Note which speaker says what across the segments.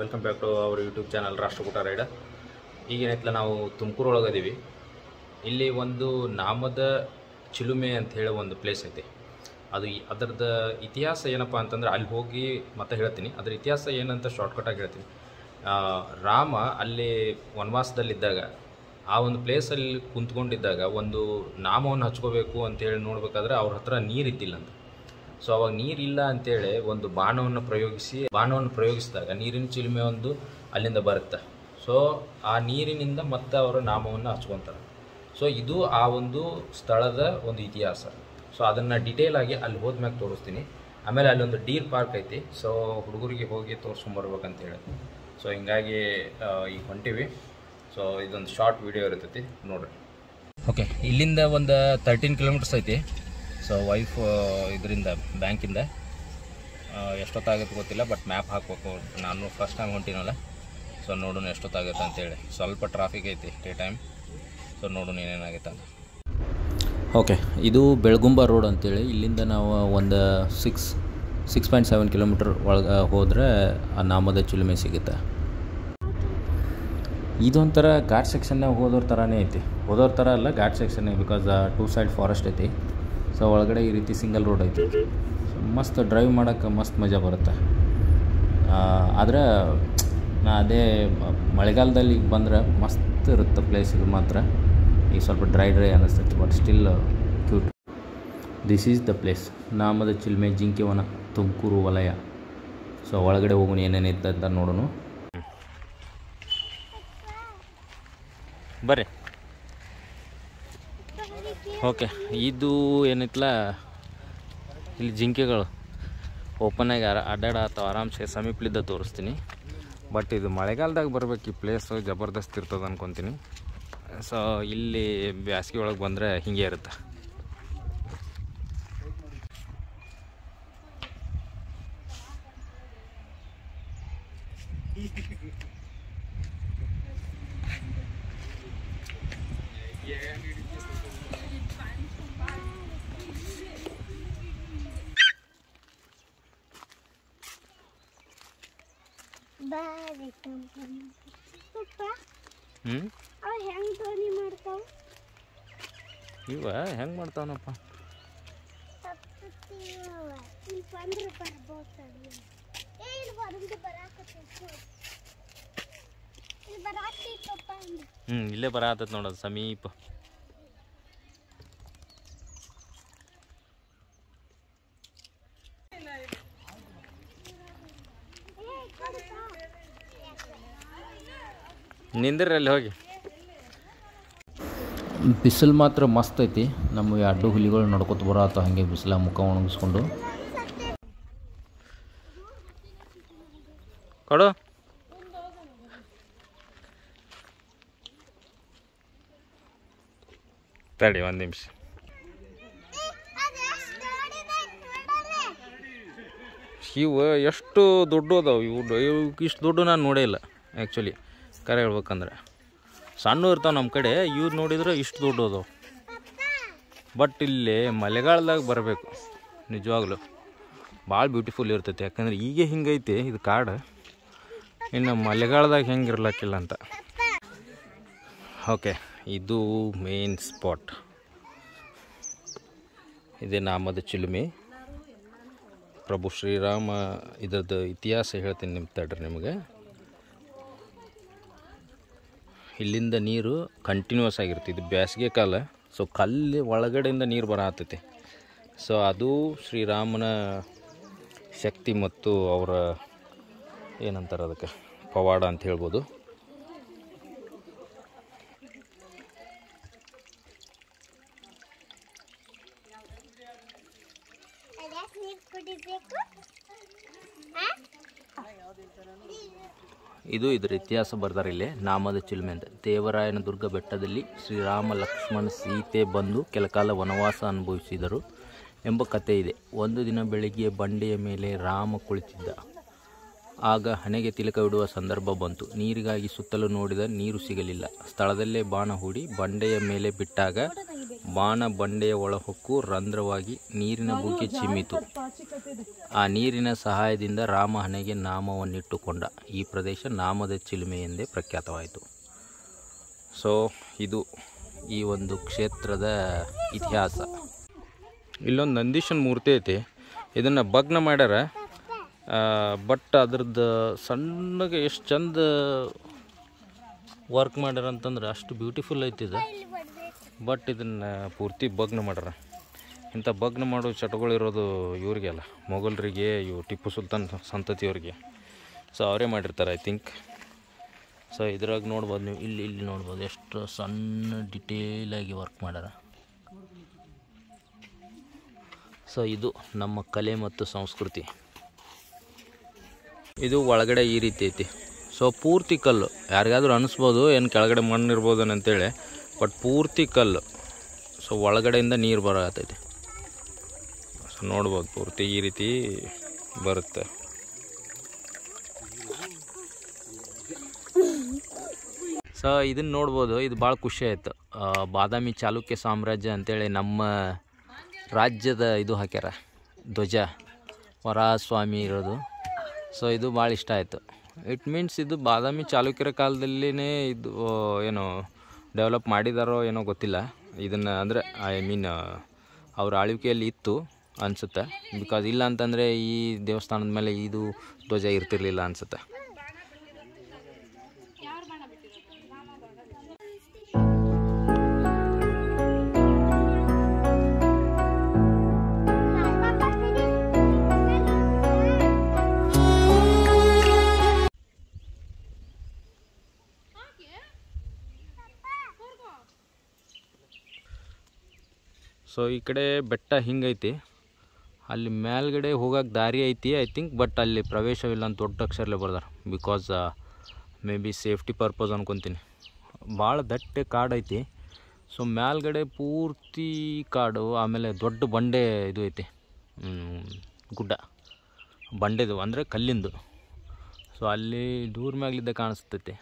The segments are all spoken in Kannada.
Speaker 1: Welcome back to our YouTube channel Rashtrakuta ride ಈಗೇನೈತಲ್ಲ ನಾವು ತುಮಕೂರು ಒಳಗದೀವಿ ಇಲ್ಲಿ ಒಂದು ನಾಮದ ಚಿಲುಮೆ ಅಂತ ಹೇಳಿ ಒಂದು ಪ್ಲೇಸ್ ಐತಿ. ಅದು ಅದರದ ಇತಿಹಾಸ ಏನಪ್ಪ ಅಂತಂದ್ರೆ ಅಲ್ಲಿ ಹೋಗಿ ಮತ್ತೆ ಹೇಳ್ತೀನಿ. ಅದ್ರ ಇತಿಹಾಸ ಏನಂತ ಶಾರ್ಟ್ಕಟಾಗಿ ಹೇಳ್ತೀನಿ. ರಾಮ ಅಲ್ಲಿ ವನವಾಸದಲ್ಲಿದ್ದಾಗ, ಆ ಒಂದು ಪ್ಲೇಸಲ್ಲಿ ಕುಂತ್ಕೊಂಡಿದ್ದಾಗ ಒಂದು ನಾಮವನ್ನು ಹಚ್ಕೋಬೇಕು ಅಂತೇಳಿ ನೋಡ್ಬೇಕಾದ್ರೆ ಅವ್ರ ಹತ್ರ ನೀರಿದ್ದಿಲ್ಲ ಅಂತ. ಸೊ ಅವಾಗ ನೀರಿಲ್ಲ ಅಂತೇಳಿ ಒಂದು ಬಾಣವನ್ನು ಪ್ರಯೋಗಿಸಿ, ಬಾಣವನ್ನು ಪ್ರಯೋಗಿಸಿದಾಗ ನೀರಿನ ಚಿಲುಮೆ ಒಂದು ಅಲ್ಲಿಂದ ಬರುತ್ತೆ. ಸೊ ಆ ನೀರಿನಿಂದ ಮತ್ತೆ ಅವರು ನಾಮವನ್ನು ಹಚ್ಕೊತಾರೆ. ಸೊ ಇದು ಆ ಒಂದು ಸ್ಥಳದ ಒಂದು ಇತಿಹಾಸ. ಸೊ ಅದನ್ನು ಡಿಟೇಲ್ ಆಗಿ ಅಲ್ಲಿ ಹೋದ್ಮ್ಯಾಗ ತೋರಿಸ್ತೀನಿ. ಆಮೇಲೆ ಅಲ್ಲೊಂದು ಡೀರ್ ಪಾರ್ಕ್ ಐತಿ. ಸೊ ಹುಡುಗರಿಗೆ ಹೋಗಿ ತೋರಿಸ್ಕೊಂಬರ್ಬೇಕಂತೇಳಿ ಸೊ ಹಿಂಗಾಗಿ ಈಗ ಹೊಂಟಿವಿ. ಸೊ ಇದೊಂದು ಶಾರ್ಟ್ ವಿಡಿಯೋ ಇರ್ತೈತಿ. ನೋಡ್ರಿ. ಓಕೆ ಇಲ್ಲಿಂದ ಒಂದು ತರ್ಟೀನ್ ಕಿಲೋಮೀಟರ್ಸ್ ಐತಿ. ಸೊ ವೈಫ್ ಇದರಿಂದ, ಬ್ಯಾಂಕಿಂದ. ಎಷ್ಟೊತ್ತಾಗುತ್ತೆ ಗೊತ್ತಿಲ್ಲ ಬಟ್ ಮ್ಯಾಪ್ ಹಾಕಬೇಕು. ನಾನು ಫಸ್ಟ್ ಟೈಮ್ ಹೊಂಟಿನಲ್ಲ. ಸೊ ನೋಡೋಣ ಎಷ್ಟೊತ್ತಾಗುತ್ತೆ ಅಂತೇಳಿ. ಸ್ವಲ್ಪ ಟ್ರಾಫಿಕ್ ಐತಿ ಟೇ ಟೈಮ್ ಸೊ ನೋಡೋಣ ಏನೇನಾಗುತ್ತೆ ಅಂತ. ಓಕೆ ಇದು ಬೆಳಗುಂಬ ರೋಡ್ ಅಂತೇಳಿ. ಇಲ್ಲಿಂದ ನಾವು ಒಂದು six six point seven kilometre ಒಳಗೆ ಹೋದರೆ ಆ ನಾಮದ ಚಿಲುಮೆ ಸಿಗುತ್ತೆ. ಇದೊಂಥರ ಘಾಟ್ ಸೆಕ್ಷನ್ನಾಗ ಹೋದೋರ ಥರನೇ ಐತಿ. ಹೋದೋರ ಥರ ಅಲ್ಲ, ghat section because two side forest ಐತಿ. ಸೊ ಒಳಗಡೆ ಈ ರೀತಿ ಸಿಂಗಲ್ ರೋಡ್ ಐತಿ. ಮಸ್ತ್ ಡ್ರೈವ್ ಮಾಡೋಕ್ಕೆ ಮಸ್ತ್ ಮಜಾ ಬರುತ್ತೆ. ಆದರೆ ನಾ ಅದೇ ಮಳೆಗಾಲದಲ್ಲಿ ಈಗ ಬಂದ್ರೆ ಮಸ್ತ್ ಇರುತ್ತೆ ಪ್ಲೇಸ್ ಇದು ಮಾತ್ರ. ಈಗ ಸ್ವಲ್ಪ dry dry ಅನ್ನಿಸ್ತೈತಿ but still cute this is the place Namada Chilume, ಜಿಂಕೆವನ, Tumakuru ವಲಯ. ಸೊ ಒಳಗಡೆ ಹೋಗೋಣ ಏನೇನೈತೆ ಅಂತ ನೋಡೋಣ. ಬರ್ರಿ. ಓಕೆ, ಇದು ಏನೈತಲ್ಲ ಇಲ್ಲಿ ಜಿಂಕೆಗಳು. ಓಪನಾಗಿ ಅಥವಾ ಆರಾಮ್ಸೆ ಸಮೀಪಲಿದ್ದ ತೋರಿಸ್ತೀನಿ. ಬಟ್ ಇದು ಮಳೆಗಾಲದಾಗ ಬರ್ಬೇಕು ಈ ಪ್ಲೇಸು ಜಬರ್ದಸ್ತ್ ಇರ್ತದೆ ಅನ್ಕೊತೀನಿ. ಸೊ ಇಲ್ಲಿ ಬ್ಯಾಸ್ಗೆ ಒಳಗೆ ಬಂದರೆ ಹೀಗೆ ಇರುತ್ತೆ. ಹ್ಞೂ ಇವ ಹೆಂಗೆ ಮಾಡ್ತಾವನಪ್ಪ?
Speaker 2: ಹ್ಞೂ ಇಲ್ಲೇ ಬರ ಬರ್ಬೋದು ತಡಿ. ಏ ಇಲ್ಲಿ ಬರಂದು ಬರಾಕತ್ತೈತಿ ಇಲ್ಲಿ ಬರಾಕತ್ತೈತಪ್ಪ ಅಂದ
Speaker 1: ಹ್ಞೂ ಇಲ್ಲೇ ಬರತ್ತದ ನೋಡೋದು ಸಮೀಪ
Speaker 2: ಏ ಕಡಪ
Speaker 1: ನಿಂದ್ರಿ ಅಲ್ಲಿ ಹೋಗಿ. ಬಿಸಿಲು ಮಾತ್ರ ಮಸ್ತ್ ಐತಿ. ನಮ್ಮ ಅಡ್ಡು ಹುಲಿಗಳು ನಡ್ಕೊತ ಬರತ್ತ ಹಾಗೆ ಬಿಸಿಲ ಮುಖ ಒಣಗಿಸ್ಕೊಂಡು. ಕೊಡು. ತಡಿ ಒಂದು ನಿಮಿಷ. ಇವು ಎಷ್ಟು ದೊಡ್ಡ ಅದಾವೆ ಇವು ಇಷ್ಟು ದೊಡ್ಡ ನಾನು ನೋಡೇ ಇಲ್ಲ ಆ್ಯಕ್ಚುಲಿ ಕರೆ ಹೇಳ್ಬೇಕಂದ್ರೆ. ಸಣ್ಣ ಇರ್ತಾವೆ ನಮ್ಮ ಕಡೆ, ಇವ್ರು ನೋಡಿದ್ರೆ ಇಷ್ಟು ದೊಡ್ಡದು ಬಟ್ ಇಲ್ಲಿ ಮಳೆಗಾಲದಾಗ ಬರಬೇಕು, ನಿಜವಾಗ್ಲೂ. ಭಾಳ ಬ್ಯೂಟಿಫುಲ್ ಇರ್ತೈತಿ, ಯಾಕಂದ್ರೆ ಈಗ ಹಿಂಗೈತಿ, ಇದು ಕಾಡು. ಇನ್ನು ಮಳೆಗಾಲದಾಗ ಹೆಂಗೆ ಇರ್ಲಕ್ಕಿಲ್ಲ ಅಂತ ಓಕೆ ಇದು ಮೇನ್ ಸ್ಪಾಟ್ ಇದೇ ನಾಮದ ಚಿಲುಮೆ. ಪ್ರಭು ಶ್ರೀರಾಮ, ಇದರದ್ದು ಇತಿಹಾಸ ಹೇಳ್ತೀನಿ ನಿಮ್ಮ ತಡ್ರಿ ನಿಮಗೆ. ಇಲ್ಲಿಂದ ನೀರು ಕಂಟಿನ್ಯೂಸ್ ಆಗಿರುತ್ತೆ ಇದು ಬೇಸಿಗೆ ಕಾಲ. ಸೊ ಕಲ್ಲಿ ಒಳಗಡೆಯಿಂದ ನೀರು ಬರತ್ತೈತಿ ಸೊ ಅದು ಶ್ರೀರಾಮನ ಶಕ್ತಿ ಮತ್ತು ಅವರ ಏನಂತಾರೆ ಅದಕ್ಕೆ? ಪವಾಡ ಅಂತ ಹೇಳ್ಬೋದು
Speaker 2: ಅದಕ್ಕೆ ನೀರು ಕುಡಿಬೇಕು
Speaker 1: ಇದು ಇದರ ಇತಿಹಾಸ ಬರ್ತಾರೆ ಇಲ್ಲಿ. ನಾಮದ ಚಿಲ್ಮೆ ಅಂತ. ದೇವರಾಯನ ದುರ್ಗ ಬೆಟ್ಟದಲ್ಲಿ ಶ್ರೀರಾಮ ಲಕ್ಷ್ಮಣ ಸೀತೆ ಬಂದು ಕೆಲಕಾಲ ವನವಾಸ ಅನುಭವಿಸಿದರು ಎಂಬ ಕಥೆ ಇದೆ. ಒಂದು ದಿನ ಬೆಳಿಗ್ಗೆ ಬಂಡೆಯ ಮೇಲೆ ರಾಮ ಕುಳಿತಿದ್ದ. ಆಗ ಹಣೆಗೆ ತಿಲಕವಿಡುವ ಸಂದರ್ಭ ಬಂತು. ನೀರಿಗಾಗಿ ಸುತ್ತಲೂ ನೋಡಿದ ನೀರು ಸಿಗಲಿಲ್ಲ. ಸ್ಥಳದಲ್ಲೇ ಬಾಣ ಹೂಡಿ ಬಂಡೆಯ ಮೇಲೆ ಬಿಟ್ಟಾಗ ಬಾಣ ಬಂಡೆಯ ಒಳಹೊಕ್ಕು ರಂಧ್ರವಾಗಿ ನೀರಿನ ಬುಗ್ಗೆ ಚಿಮ್ಮಿತು. ಆ ನೀರಿನ ಸಹಾಯದಿಂದ ರಾಮ ಹಣೆಗೆ ನಾಮವನ್ನಿಟ್ಟುಕೊಂಡ. ಈ ಪ್ರದೇಶ ನಾಮದ ಚಿಲುಮೆ ಎಂದೇ ಪ್ರಖ್ಯಾತವಾಯಿತು. ಸೊ ಇದು ಈ ಒಂದು ಕ್ಷೇತ್ರದ ಇತಿಹಾಸ. ಇಲ್ಲೊಂದು ನಂದೀಶನ ಮೂರ್ತಿ ಐತಿ. ಇದನ್ನು ಭಗ್ನ ಮಾಡ್ಯಾರ. ಬಟ್ ಅದ್ರದ್ದು ಸಣ್ಣಗೆ ಎಷ್ಟು ಚಂದ ವರ್ಕ್ ಮಾಡ್ಯಾರ ಅಂತಂದ್ರೆ ಅಷ್ಟು ಬ್ಯೂಟಿಫುಲ್ ಐತಿ ಇದು ಬಟ್ ಇದನ್ನು ಪೂರ್ತಿ ಬಗ್ನ ಮಾಡ್ಯಾರ. ಇಂಥ ಬಗ್ನ ಮಾಡೋ ಚಟಗಳಿರೋದು ಇವ್ರಿಗೆಲ್ಲ ಮೊಘಲರಿಗೆ ಇವು ಟಿಪ್ಪು ಸುಲ್ತಾನ್ ಸಂತತಿಯವ್ರಿಗೆ. ಸೊ ಅವರೇ ಮಾಡಿರ್ತಾರೆ ಐ ಥಿಂಕ್ ಸೊ ಇದ್ರಾಗ ನೋಡ್ಬೋದು ನೀವು, ಇಲ್ಲಿ ಇಲ್ಲಿ ನೋಡ್ಬೋದು ಎಷ್ಟು ಸಣ್ಣ ಡಿಟೇಲಾಗಿ ವರ್ಕ್ ಮಾಡ್ಯಾರ. ಸೊ ಇದು ನಮ್ಮ ಕಲೆ ಮತ್ತು ಸಂಸ್ಕೃತಿ. ಇದು ಒಳಗಡೆ ಈ ರೀತಿ ಐತಿ. ಸೊ ಪೂರ್ತಿ ಕಲ್ಲು. ಯಾರಿಗಾದ್ರೂ ಅನಿಸ್ಬೋದು, ಏನು ಕೆಳಗಡೆ ಮಣ್ಣು ಇರ್ಬೋದು ಅಂತೇಳಿ ಬಟ್ ಪೂರ್ತಿ ಕಲ್ಲು. ಸೊ ಒಳಗಡೆಯಿಂದ ನೀರು ಬರತೈತಿ ಸೊ ನೋಡ್ಬೋದು, ಪೂರ್ತಿ ಈ ರೀತಿ ಬರುತ್ತೆ. ಸೊ ಇದನ್ನು ನೋಡ್ಬೋದು, ಇದು ಭಾಳ ಖುಷಿ ಆಯಿತು. ಬಾದಾಮಿ ಚಾಲುಕ್ಯ ಸಾಮ್ರಾಜ್ಯ ಅಂತೇಳಿ ನಮ್ಮ ರಾಜ್ಯದ ಇದು ಹಾಕ್ಯಾರ. ಧ್ವಜ. ವರಾಸ್ವಾಮಿ ಇರೋದು. ಸೊ ಇದು ಭಾಳ ಇಷ್ಟ ಆಯಿತು. ಇಟ್ ಮೀನ್ಸ್ ಇದು ಬಾದಾಮಿ ಚಾಲುಕ್ಯರ ಕಾಲದಲ್ಲಿನೇ ಇದು ಏನು ಡೆವಲಪ್ ಮಾಡಿದಾರೋ ಏನೋ ಗೊತ್ತಿಲ್ಲ. ಇದನ್ನು ಅಂದರೆ ಐ ಮೀನ್ ಅವ್ರ ಆಳ್ವಿಕೆಯಲ್ಲಿ ಇತ್ತು ಅನಿಸುತ್ತೆ. ಬಿಕಾಸ್ ಇಲ್ಲ ಅಂತಂದರೆ ಈ ದೇವಸ್ಥಾನದ ಮೇಲೆ ಇದು ಧ್ವಜ ಇರ್ತಿರ್ಲಿಲ್ಲ ಅನಿಸುತ್ತೆ. ಸೊ ಈ ಕಡೆ ಬೆಟ್ಟ ಹಿಂಗೈತಿ. ಅಲ್ಲಿ ಮೇಲ್ಗಡೆ ಹೋಗಕ್ಕೆ ದಾರಿ ಐತಿ ಐ ಥಿಂಕ್ ಬಟ್ ಅಲ್ಲಿ ಪ್ರವೇಶವಿಲ್ಲ ಅಂತ ದೊಡ್ಡ ಅಕ್ಷರಲ್ಲೇ ಬರ್ದಾರೆ. Because maybe safety purpose ಅನ್ಕೊತೀನಿ. ಭಾಳ ದಟ್ಟೆ ಕಾಡು ಐತಿ. ಸೊ ಮೇಲ್ಗಡೆ ಪೂರ್ತಿ ಕಾಡು, ಆಮೇಲೆ ದೊಡ್ಡ ಬಂಡೆ ಇದು ಐತಿ. ಗುಡ್ಡ. ಬಂಡೆದು ಅಂದರೆ ಕಲ್ಲಿಂದು. ಸೊ ಅಲ್ಲಿ ದೂರ ಮ್ಯಾಗ್ಲಿದ್ದ ಕಾಣಿಸ್ತೈತಿ.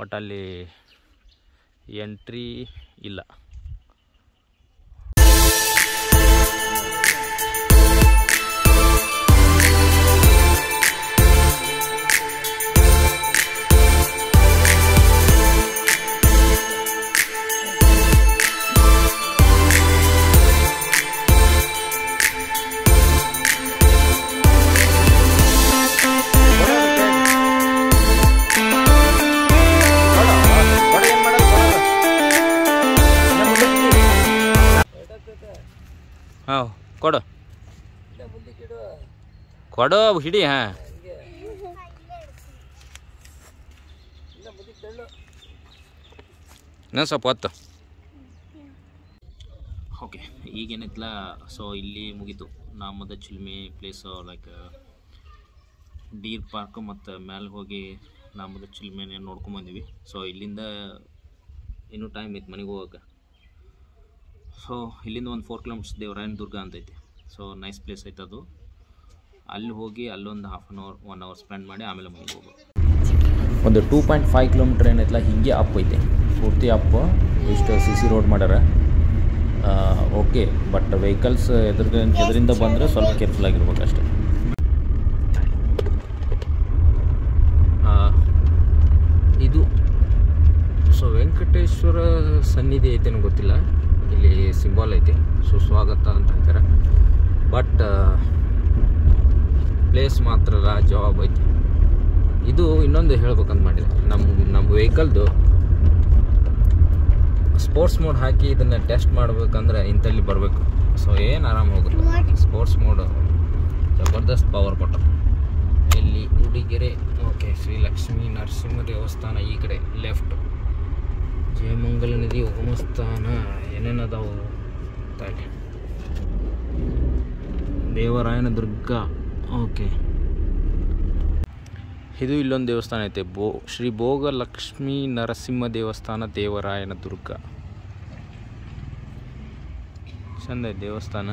Speaker 1: ಬಟ್ ಅಲ್ಲಿ ಎಂಟ್ರಿ ಇಲ್ಲ. ಹಾಂ, ಕೊಡು. ಕೊಡು ಹಿಡಿ, ಹಾಂ. ಇನ್ನೊಂದು ಸ್ವಲ್ಪ ಹೊತ್ತು. ಓಕೆ ಈಗೇನಿತ್ತಲ್ಲ ಸೊ ಇಲ್ಲಿ ಮುಗೀತು. Namada Chilume place like deer park ಮತ್ತು ಮೇಲೆ ಹೋಗಿ ನಾಮದ ಚಿಲ್ಮೆನೇ ನೋಡ್ಕೊಂಬಂದಿವಿ ಸೊ ಇಲ್ಲಿಂದ ಇನ್ನೂ ಟೈಮ್ ಐತೆ ಮನೆಗೆ ಹೋಗಕ್ಕೆ ಸೊ ಇಲ್ಲಿಂದ ಒಂದು ಫೋರ್ ಕಿಲೋಮೀಟರ್ಸ್ ದೇವರಾಯನ ದುರ್ಗ ಅಂತೈತಿ. ಸೊ ನೈಸ್ ಪ್ಲೇಸ್ ಐತೆ ಅದು. ಅಲ್ಲಿ ಹೋಗಿ ಅಲ್ಲೊಂದು half an hour one hour spend ಮಾಡಿ ಆಮೇಲೆ ಮನೆಗೆ ಹೋಗೋದು ಒಂದು ಟೂ ಪಾಯಿಂಟ್ ಫೈವ್ ಕಿಲೋಮೀಟ್ರ್ ಏನೈತಲ್ಲ ಹಿಂಗೆ ಅಪ್ ಐತೆ. ಪೂರ್ತಿ ಅಪ್ ಇಷ್ಟು ಸಿ ಸಿ ರೋಡ್ ಮಾಡ್ಯಾರ. ಓಕೆ ಬಟ್ ವೆಹಿಕಲ್ಸ್ ಎದುರ್ಗ ಎದರಿಂದ ಬಂದರೆ ಸ್ವಲ್ಪ ಕೇರ್ಫುಲ್ ಆಗಿರ್ಬೇಕು ಅಷ್ಟೇ. ಆ, ಇದು ಸೊ ವೆಂಕಟೇಶ್ವರ ಸನ್ನಿಧಿ ಐತೇನೋ ಗೊತ್ತಿಲ್ಲ. ಇಲ್ಲಿ ಸಿಂಬಾಲ್ ಐತಿ. ಸುಸ್ವಾಗತ ಅಂತ ಅಂತಾರೆ. ಬಟ್ ಪ್ಲೇಸ್ ಮಾತ್ರ ಜವಾಬ್ ಐತಿ. ಇದು ಇನ್ನೊಂದು ಹೇಳ್ಬೇಕಂತ ಮಾಡಿದೆ ನಮ್ಮ ನಮ್ಮ ವೆಹಿಕಲ್ದು ಸ್ಪೋರ್ಟ್ಸ್ ಮೋಡ್ ಹಾಕಿ ಇದನ್ನು ಟೆಸ್ಟ್ ಮಾಡ್ಬೇಕಂದ್ರೆ ಇಂಥಲ್ಲಿ ಬರಬೇಕು. ಸೊ ಏನು ಆರಾಮ ಹೋಗುತ್ತೆ? ಸ್ಪೋರ್ಟ್ಸ್ ಮೋಡ್ ಜಬರ್ದಸ್ತ್ ಪವರ್ ಕೊಟ್ಟರು ಇಲ್ಲಿ ಉಡಿಗೆರೆ, ಓಕೆ, ಶ್ರೀ ಲಕ್ಷ್ಮೀ ನರಸಿಂಹ ದೇವಸ್ಥಾನ ಈ ಕಡೆ ಲೆಫ್ಟ್ ಜಯಮಂಗಲ ನದಿ ಉಗಮಸ್ಥಾನ ಸ್ಥಾನ ಅದಾವು ತಾಳಿ? ದೇವರಾಯನ ದುರ್ಗ. ಓಕೆ. ಇದು ಇಲ್ಲೊಂದು ದೇವಸ್ಥಾನ ಐತೆ. ಬೋ, ಶ್ರೀ ಭೋಗ ಲಕ್ಷ್ಮೀ ನರಸಿಂಹ ದೇವಸ್ಥಾನ, ದೇವರಾಯನ ದುರ್ಗ. ಚಂದ ದೇವಸ್ಥಾನ.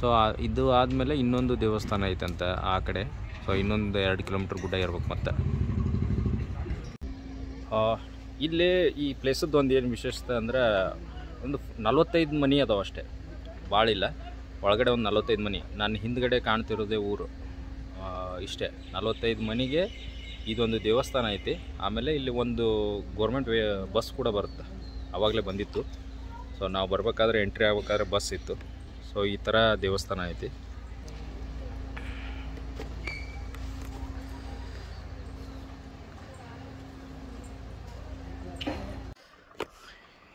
Speaker 1: ಸೊ ಇದು ಆದಮೇಲೆ ಇನ್ನೊಂದು ದೇವಸ್ಥಾನ ಐತಂತ ಆ ಕಡೆ. ಸೊ ಇನ್ನೊಂದು ಎರಡು ಕಿಲೋಮೀಟ್ರ್ ಗುಡ್ಡ ಇರ್ಬೇಕು ಮತ್ತೆ. ಇಲ್ಲಿ ಈ ಪ್ಲೇಸದ್ದು ಒಂದು ಏನು ವಿಶೇಷತೆ ಅಂದ್ರೆ ಒಂದು ನಲ್ವತ್ತೈದು ಮನೆ ಅದಾವೆ ಅಷ್ಟೇ. ಭಾಳಿಲ್ಲ ಒಳಗಡೆ ಒಂದು ನಲವತ್ತೈದು ಮನೆ. ನನ್ನ ಹಿಂದ್ಗಡೆ ಕಾಣ್ತಿರೋದೇ ಊರು. ಇಷ್ಟೇ. ನಲ್ವತ್ತೈದು ಮನೆಗೆ ಇದೊಂದು ದೇವಸ್ಥಾನ ಐತಿ. ಆಮೇಲೆ ಇಲ್ಲಿ ಒಂದು ಗೌರ್ಮೆಂಟ್ ಬಸ್ ಕೂಡ ಬರುತ್ತೆ. ಆವಾಗಲೇ ಬಂದಿತ್ತು. ಸೊ ನಾವು ಬರಬೇಕಾದ್ರೆ ಎಂಟ್ರಿ ಆಗ್ಬೇಕಾದ್ರೆ ಬಸ್ ಇತ್ತು. ಸೊ ಈ ಥರ ದೇವಸ್ಥಾನ ಐತಿ.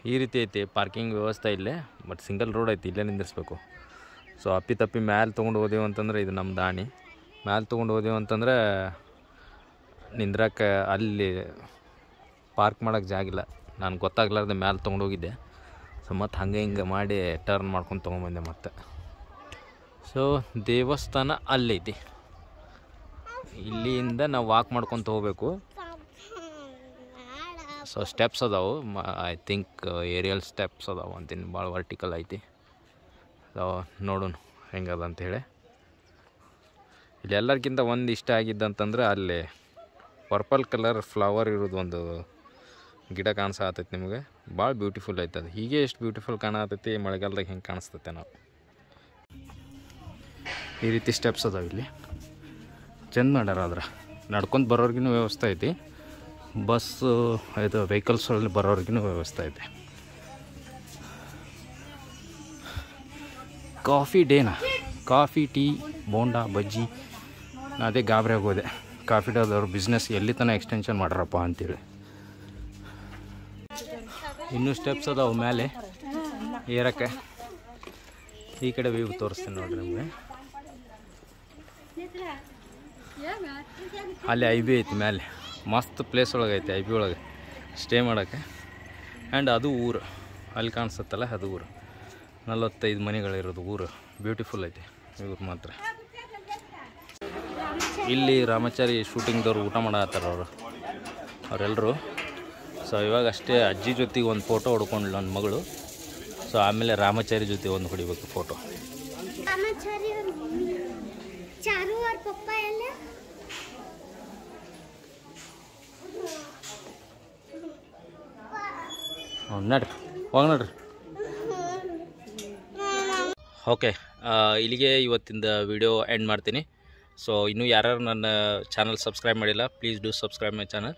Speaker 1: ಈ ರೀತಿ ಐತಿ ಪಾರ್ಕಿಂಗ್ ವ್ಯವಸ್ಥೆ ಇಲ್ಲೇ ಬಟ್ ಸಿಂಗಲ್ ರೋಡ್ ಐತಿ, ಇಲ್ಲೇ ನಿಂದಿರಿಸ್ಬೇಕು. ಸೊ ಅಪ್ಪಿ ತಪ್ಪಿ ಮ್ಯಾಲೆ ತೊಗೊಂಡು ಹೋದೆವು ಅಂತಂದ್ರೆ ಇದು ನಮ್ಮ ದಾಣಿ. ಮ್ಯಾಲೆ ತೊಗೊಂಡು ಹೋದೆವು ಅಂತಂದ್ರೆ ನಿಂದ್ರಕ್ಕೆ ಅಲ್ಲಿ ಪಾರ್ಕ್ ಮಾಡೋಕ್ಕೆ ಜಾಗಿಲ್ಲ ನಾನು ಗೊತ್ತಾಗ್ಲಾರ್ದೆ ಮ್ಯಾಲೆ ತೊಗೊಂಡು ಹೋಗಿದ್ದೆ. ಸೊ ಮತ್ತು ಹಂಗೆ ಹಿಂಗೆ ಮಾಡಿ ಟರ್ನ್ ಮಾಡ್ಕೊಂಡು ತೊಗೊಂಬಂದೆ ಮತ್ತೆ. ಸೊ ದೇವಸ್ಥಾನ ಅಲ್ಲೈತಿ. ಇಲ್ಲಿಂದ ನಾವು ವಾಕ್ ಮಾಡ್ಕೊತ ಹೋಗ್ಬೇಕು. ಸೊ ಸ್ಟೆಪ್ಸ್ ಅದಾವು ಐ ಥಿಂಕ್ ಏರಿಯಲ್ ಸ್ಟೆಪ್ಸ್ ಅದಾವು ಅಂತೀನಿ ಭಾಳ ವರ್ಟಿಕಲ್ ಐತಿ ಸೊ ನೋಡೋಣ ಹೆಂಗದ ಅಂಥೇಳಿ ಇಲ್ಲಿ ಎಲ್ಲರಿಗಿಂತ ಒಂದು ಇಷ್ಟ ಆಗಿದ್ದಂತಂದ್ರೆ ಅಲ್ಲಿ ಪರ್ಪಲ್ ಕಲರ್ ಫ್ಲವರ್ ಇರೋದು ಒಂದು ಗಿಡ ಕಾಣಿಸತೈತಿ ನಿಮಗೆ. ಭಾಳ ಬ್ಯೂಟಿಫುಲ್ ಐತೆ ಅದು ಹೀಗೆ ಎಷ್ಟು ಬ್ಯೂಟಿಫುಲ್ ಕಾಣತೈತಿ ಮಳೆಗಾಲದಾಗ ಹೆಂಗೆ ಕಾಣಿಸ್ತೈತೆ ನಾವು. ಈ ರೀತಿ ಸ್ಟೆಪ್ಸ್ ಅದಾವೆ ಇಲ್ಲಿ. ಚೆಂದ ಮಾಡ್ಯಾರ ಆದ್ರೆ. ನಡ್ಕೊಂಡು ಬರೋರ್ಗಿನೂ ವ್ಯವಸ್ಥೆ ಐತಿ. ಬಸ್ ಇದು ವೆಹಿಕಲ್ಸಲ್ಲಿ ಬರೋರಿಗೂ ವ್ಯವಸ್ಥೆ ಇದೆ. ಕಾಫಿ ಡೇನಾ? Coffee, tea, bonda, bajji. ಅದೇ ಗಾಬರಿ ಆಗೋದೆ. ಕಾಫಿ ಡೇದವ್ರು ಬಿಸ್ನೆಸ್ ಎಲ್ಲಿ ತನಕ ಎಕ್ಸ್ಟೆನ್ಷನ್ ಮಾಡ್ರಪ್ಪ ಅಂತೇಳಿ. ಇನ್ನೂ ಸ್ಟೆಪ್ಸ್ ಅದಾವು ಮೇಲೆ ಏರಕ್ಕೆ. ಈ ಕಡೆ ವ್ಯೂ ತೋರಿಸ್ತೀನಿ ನೋಡಿರಿ ನಿಮಗೆ. ಅಲ್ಲಿ ಐ ಬಿ ಐತಿ ಮೇಲೆ ಮಸ್ತ್ ಪ್ಲೇಸ್ ಒಳಗೆ ಐತಿ ಐ ಬಿ ಒಳಗೆ. ಸ್ಟೇ ಮಾಡೋಕ್ಕೆ. ಆ್ಯಂಡ್ ಅದು ಊರು. ಅಲ್ಲಿ ಕಾಣಿಸುತ್ತಲ್ಲ, ಅದು ಊರು. ನಲವತ್ತೈದು ಮನೆಗಳಿರೋದು ಊರು. ಬ್ಯೂಟಿಫುಲ್ ಐತೆ, ಇವ್ರು ಮಾತ್ರ. ಇಲ್ಲಿ ರಾಮಾಚಾರಿ ಶೂಟಿಂಗ್ದವ್ರು ಊಟ ಮಾಡತ್ತಾರ ಅವರು. ಅವರೆಲ್ಲರೂ ಸೊ ಇವಾಗ ಅಷ್ಟೇ ಅಜ್ಜಿ ಜೊತೆಗೆ ಒಂದು ಫೋಟೋ ಹೊಡ್ಕೊಂಡು ನನ್ನ ಮಗಳು. ಸೊ ಆಮೇಲೆ ರಾಮಾಚಾರಿ ಜೊತೆ ಒಂದು ಹೊಡಿಬೇಕು ಫೋಟೋ
Speaker 2: ಕಾಮಾಚಾರಿ ಅವ್ರ ಮಮ್ಮಿ ಚಾರು ಅವ್ರ ಪಪ್ಪ ಎಲ್ಲ
Speaker 1: ನಡ್ರಿ. ಹೋಗಿ ನೋಡ್ರಿ. ಓಕೆ ಇಲ್ಲಿಗೆ ಇವತ್ತಿಂದ ವಿಡಿಯೋ ಎಂಡ್ ಮಾಡ್ತೀನಿ. ಸೊ ಇನ್ನೂ ಯಾರ್ಯಾರು ನನ್ನ ಚಾನಲ್ ಸಬ್ಸ್ಕ್ರೈಬ್ ಮಾಡಿಲ್ಲ please do subscribe my channel